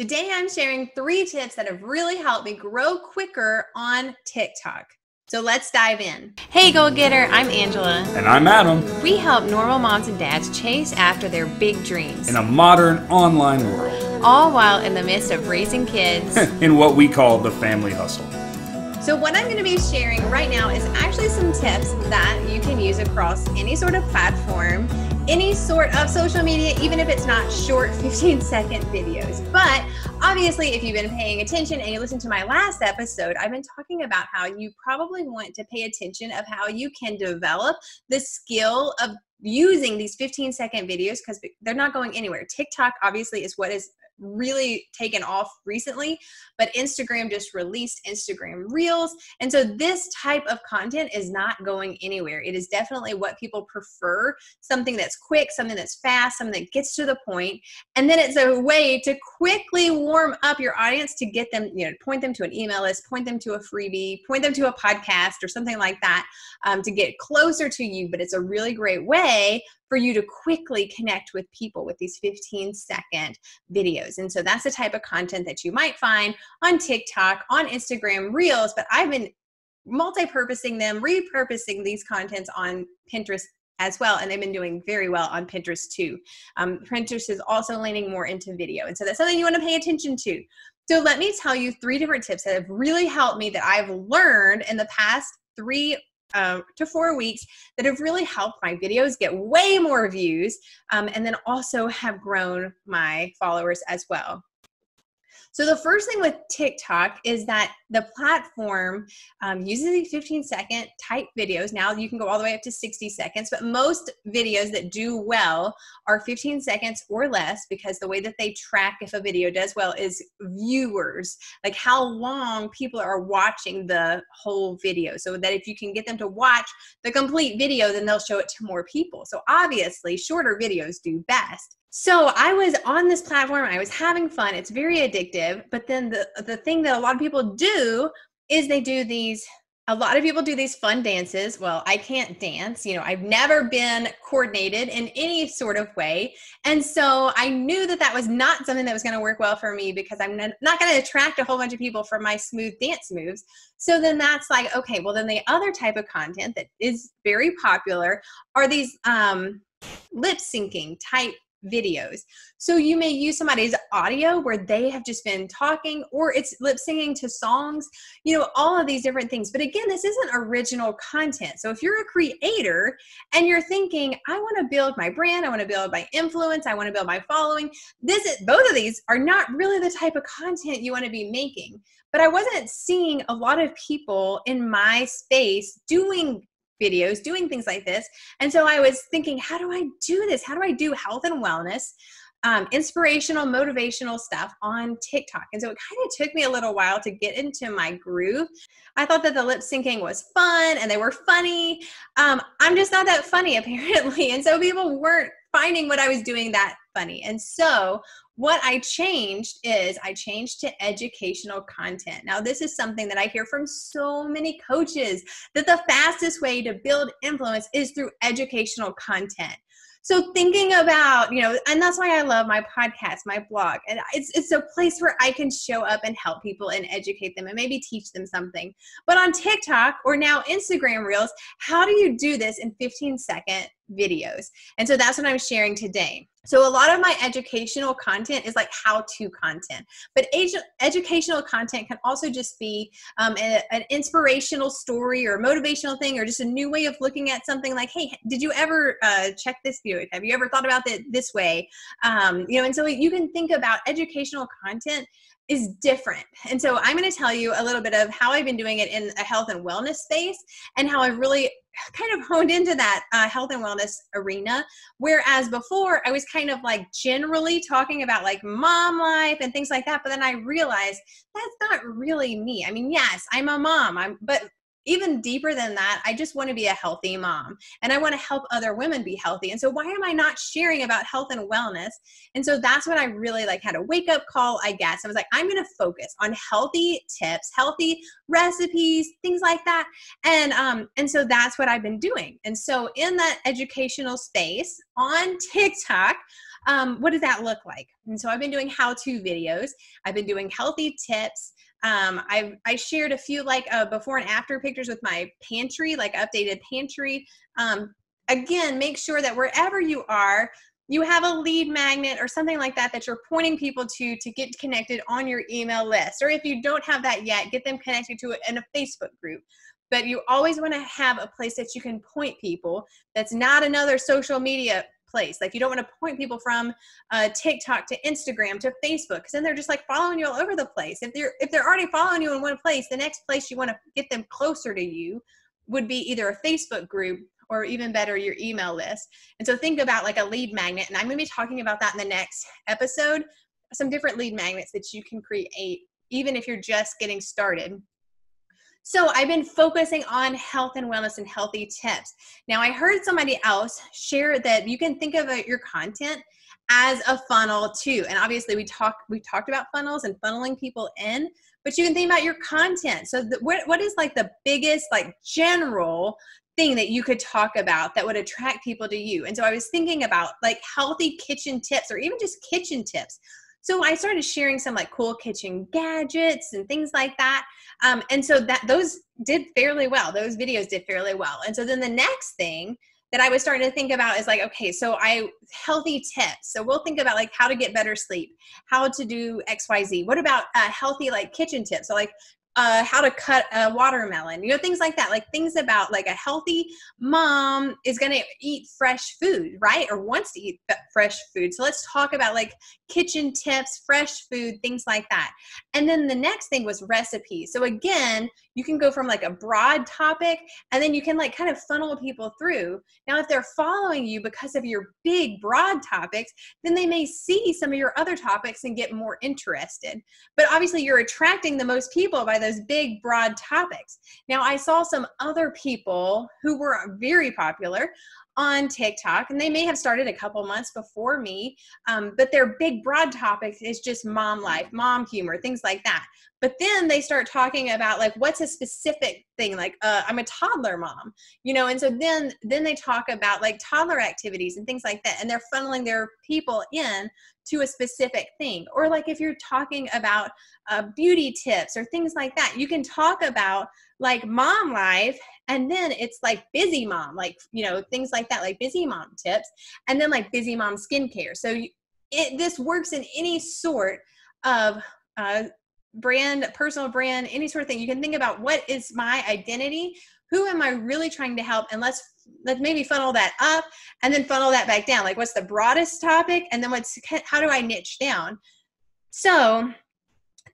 Today, I'm sharing three tips that have really helped me grow quicker on TikTok. So let's dive in. Hey, Go Getter, I'm Angela. And I'm Adam. We help normal moms and dads chase after their big dreams in a modern online world, all while in the midst of raising kids in what we call the family hustle. So, what I'm going to be sharing right now is actually some tips that you can use across any sort of platform any sort of social media, even if it's not short 15 second videos. But obviously, if you've been paying attention and you listened to my last episode, I've been talking about how you probably want to pay attention of how you can develop the skill of using these 15 second videos because they're not going anywhere. TikTok obviously is what is really taken off recently, but Instagram just released Instagram Reels. And so this type of content is not going anywhere. It is definitely what people prefer something that's quick, something that's fast, something that gets to the point. And then it's a way to quickly warm up your audience to get them, you know, point them to an email list, point them to a freebie, point them to a podcast or something like that um, to get closer to you. But it's a really great way for you to quickly connect with people with these 15 second videos. And so that's the type of content that you might find on TikTok, on Instagram Reels, but I've been multi-purposing them, repurposing these contents on Pinterest as well, and they've been doing very well on Pinterest too. Um, Pinterest is also leaning more into video, and so that's something you want to pay attention to. So let me tell you three different tips that have really helped me that I've learned in the past three um, to four weeks that have really helped my videos get way more views um, and then also have grown my followers as well. So the first thing with TikTok is that the platform um, uses these 15 second type videos. Now you can go all the way up to 60 seconds, but most videos that do well are 15 seconds or less because the way that they track if a video does well is viewers, like how long people are watching the whole video. So that if you can get them to watch the complete video, then they'll show it to more people. So obviously, shorter videos do best. So I was on this platform, I was having fun. It's very addictive. But then the the thing that a lot of people do is they do these a lot of people do these fun dances. Well, I can't dance. You know, I've never been coordinated in any sort of way. And so I knew that that was not something that was going to work well for me because I'm not going to attract a whole bunch of people for my smooth dance moves. So then that's like, okay, well, then the other type of content that is very popular are these um, lip syncing type videos. So you may use somebody's audio where they have just been talking or it's lip singing to songs, you know, all of these different things. But again, this isn't original content. So if you're a creator and you're thinking, I want to build my brand, I want to build my influence, I want to build my following, this is, both of these are not really the type of content you want to be making. But I wasn't seeing a lot of people in my space doing videos, doing things like this. And so I was thinking, how do I do this? How do I do health and wellness? Um, inspirational, motivational stuff on TikTok. And so it kind of took me a little while to get into my groove. I thought that the lip syncing was fun and they were funny. Um, I'm just not that funny, apparently. And so people weren't finding what I was doing that funny. And so what I changed is I changed to educational content. Now, this is something that I hear from so many coaches that the fastest way to build influence is through educational content. So thinking about, you know, and that's why I love my podcast, my blog. And it's it's a place where I can show up and help people and educate them and maybe teach them something. But on TikTok or now Instagram Reels, how do you do this in 15 second videos? And so that's what I'm sharing today. So a lot of my educational content is like how-to content, but edu- educational content can also just be um, a, an inspirational story or motivational thing, or just a new way of looking at something. Like, hey, did you ever uh, check this video? Have you ever thought about it this way? Um, you know, and so you can think about educational content is different. And so I'm going to tell you a little bit of how I've been doing it in a health and wellness space and how I've really kind of honed into that uh, health and wellness arena. Whereas before, I was kind of like generally talking about like mom life and things like that. But then I realized that's not really me. I mean, yes, I'm a mom. I'm, but even deeper than that, I just want to be a healthy mom and I want to help other women be healthy. And so why am I not sharing about health and wellness? And so that's when I really like had a wake up call, I guess. I was like, I'm going to focus on healthy tips, healthy recipes, things like that. And um and so that's what I've been doing. And so in that educational space on TikTok, um, what does that look like? And so I've been doing how to videos, I've been doing healthy tips. Um, I I shared a few like uh, before and after pictures with my pantry, like updated pantry. Um, again, make sure that wherever you are, you have a lead magnet or something like that that you're pointing people to to get connected on your email list. Or if you don't have that yet, get them connected to it in a Facebook group. But you always want to have a place that you can point people that's not another social media place. Like you don't want to point people from uh, TikTok to Instagram to Facebook because then they're just like following you all over the place. If they're if they're already following you in one place, the next place you want to get them closer to you would be either a Facebook group or even better, your email list. And so think about like a lead magnet. And I'm going to be talking about that in the next episode some different lead magnets that you can create, even if you're just getting started. So I've been focusing on health and wellness and healthy tips. Now I heard somebody else share that you can think of uh, your content as a funnel too. And obviously we talked we talked about funnels and funneling people in, but you can think about your content. So the, what what is like the biggest like general thing that you could talk about that would attract people to you. And so I was thinking about like healthy kitchen tips or even just kitchen tips. So I started sharing some like cool kitchen gadgets and things like that. Um, and so that those did fairly well. Those videos did fairly well. And so then the next thing that I was starting to think about is like, okay, so I healthy tips. So we'll think about like how to get better sleep, how to do X, Y, Z. What about uh, healthy like kitchen tips? So like uh, how to cut a watermelon, you know, things like that. Like things about like a healthy mom is going to eat fresh food, right? Or wants to eat fresh food. So let's talk about like kitchen tips, fresh food, things like that. And then the next thing was recipes. So again, you can go from like a broad topic and then you can like kind of funnel people through. Now, if they're following you because of your big, broad topics, then they may see some of your other topics and get more interested. But obviously, you're attracting the most people by those big, broad topics. Now, I saw some other people who were very popular on TikTok, and they may have started a couple months before me, um, but their big, broad topic is just mom life, mom humor, things like that. But then they start talking about like what's a specific thing, like uh, I'm a toddler mom, you know, and so then then they talk about like toddler activities and things like that, and they're funneling their people in to a specific thing. Or like if you're talking about uh, beauty tips or things like that, you can talk about like mom life and then it's like busy mom like you know things like that like busy mom tips and then like busy mom skincare. So you, it this works in any sort of uh, brand personal brand any sort of thing. You can think about what is my identity who am i really trying to help and let's let's maybe funnel that up and then funnel that back down. Like what's the broadest topic and then what's how do i niche down? So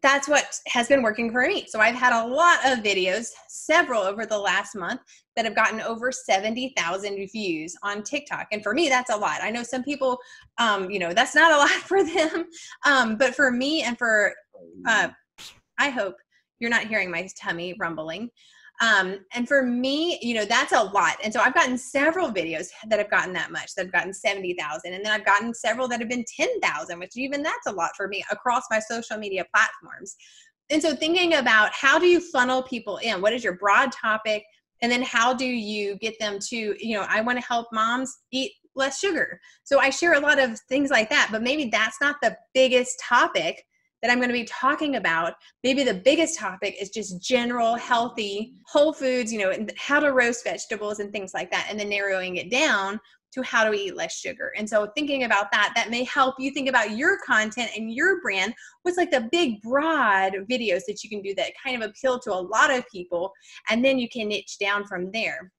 that's what has been working for me. So I've had a lot of videos, several over the last month, that have gotten over 70,000 views on TikTok. And for me, that's a lot. I know some people, um, you know, that's not a lot for them. Um, but for me and for, uh, I hope you're not hearing my tummy rumbling. Um, and for me, you know, that's a lot. And so I've gotten several videos that have gotten that much, that have gotten 70,000. And then I've gotten several that have been 10,000, which even that's a lot for me across my social media platforms. And so thinking about how do you funnel people in? What is your broad topic? And then how do you get them to, you know, I want to help moms eat less sugar. So I share a lot of things like that, but maybe that's not the biggest topic that I'm going to be talking about. Maybe the biggest topic is just general healthy whole foods, you know, and how to roast vegetables and things like that, and then narrowing it down to how to eat less sugar. And so thinking about that, that may help you think about your content and your brand. What's like the big broad videos that you can do that kind of appeal to a lot of people, and then you can niche down from there.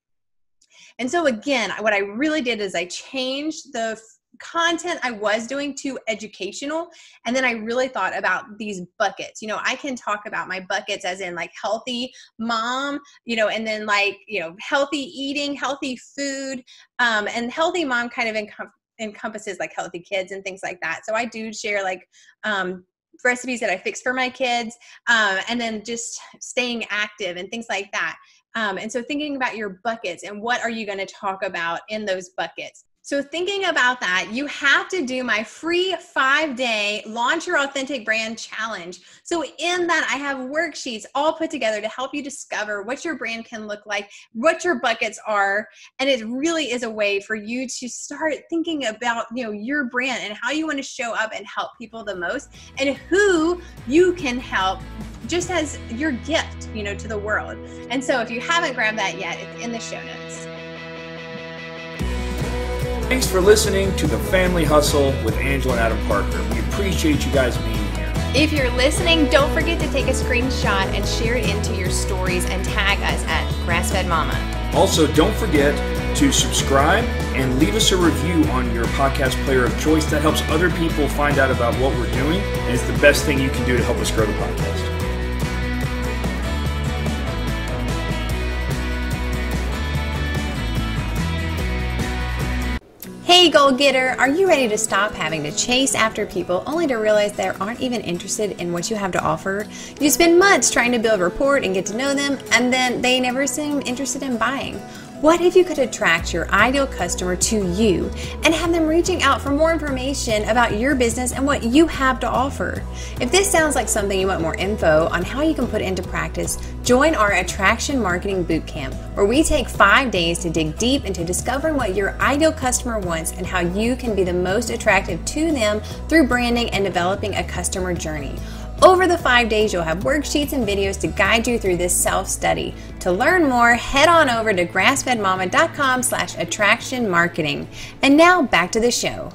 And so again, what I really did is I changed the content I was doing too educational. And then I really thought about these buckets. You know, I can talk about my buckets as in like healthy mom, you know, and then like, you know, healthy eating, healthy food. Um, and healthy mom kind of encom- encompasses like healthy kids and things like that. So I do share like, um, recipes that I fix for my kids, um, and then just staying active and things like that. Um, and so thinking about your buckets and what are you going to talk about in those buckets. So, thinking about that, you have to do my free five day launch your authentic brand challenge. So, in that, I have worksheets all put together to help you discover what your brand can look like, what your buckets are. And it really is a way for you to start thinking about you know your brand and how you want to show up and help people the most and who you can help just as your gift you know to the world and so if you haven't grabbed that yet it's in the show notes Thanks for listening to The Family Hustle with Angela and Adam Parker. We appreciate you guys being here. If you're listening, don't forget to take a screenshot and share it into your stories and tag us at Grassfed Mama. Also, don't forget to subscribe and leave us a review on your podcast player of choice. That helps other people find out about what we're doing, and it's the best thing you can do to help us grow the podcast. Hey, goal getter, are you ready to stop having to chase after people only to realize they aren't even interested in what you have to offer? You spend months trying to build rapport and get to know them, and then they never seem interested in buying. What if you could attract your ideal customer to you and have them reaching out for more information about your business and what you have to offer? If this sounds like something you want more info on how you can put into practice, join our Attraction Marketing Bootcamp, where we take five days to dig deep into discovering what your ideal customer wants and how you can be the most attractive to them through branding and developing a customer journey. Over the five days, you'll have worksheets and videos to guide you through this self-study. To learn more, head on over to grassfedmama.com slash attraction marketing. And now back to the show.